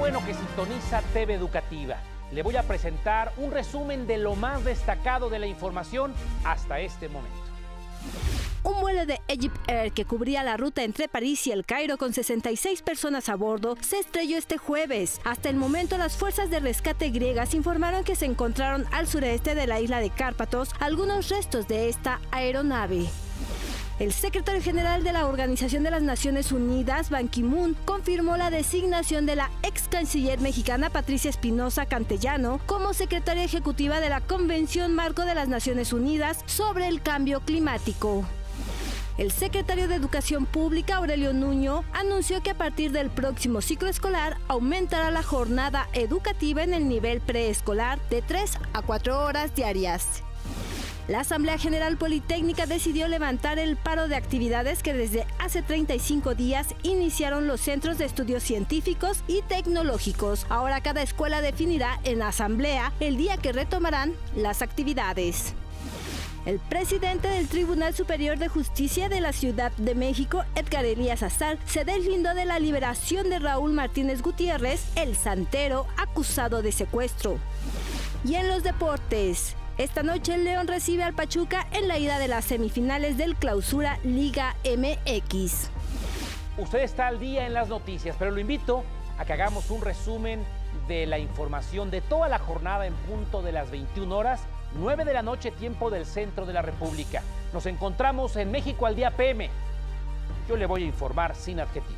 bueno que sintoniza TV Educativa. Le voy a presentar un resumen de lo más destacado de la información hasta este momento. Un vuelo de Egypt Air que cubría la ruta entre París y El Cairo con 66 personas a bordo se estrelló este jueves. Hasta el momento las fuerzas de rescate griegas informaron que se encontraron al sureste de la isla de Cárpatos algunos restos de esta aeronave. El secretario general de la Organización de las Naciones Unidas, Ban Ki-moon, confirmó la designación de la ex canciller mexicana Patricia Espinosa Cantellano como secretaria ejecutiva de la Convención Marco de las Naciones Unidas sobre el Cambio Climático. El secretario de Educación Pública, Aurelio Nuño, anunció que a partir del próximo ciclo escolar aumentará la jornada educativa en el nivel preescolar de 3 a 4 horas diarias. La Asamblea General Politécnica decidió levantar el paro de actividades que desde hace 35 días iniciaron los centros de estudios científicos y tecnológicos. Ahora cada escuela definirá en Asamblea el día que retomarán las actividades. El presidente del Tribunal Superior de Justicia de la Ciudad de México, Edgar Elías Azar, se deslindó de la liberación de Raúl Martínez Gutiérrez, el santero acusado de secuestro. Y en los deportes, esta noche el León recibe al Pachuca en la ida de las semifinales del Clausura Liga MX. Usted está al día en las noticias, pero lo invito a que hagamos un resumen de la información de toda la jornada en punto de las 21 horas, 9 de la noche, tiempo del centro de la República. Nos encontramos en México al día PM. Yo le voy a informar sin adjetivos.